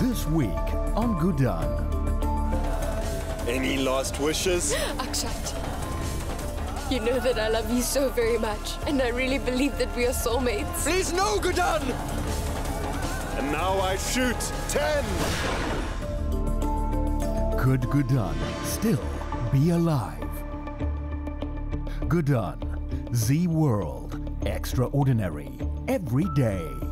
This week on Guddan. Any last wishes? Akshat, you know that I love you so very much, and I really believe that we are soulmates. Please no, Guddan! And now I shoot. Ten! Could Guddan still be alive? Guddan, Zee World, extraordinary, every day.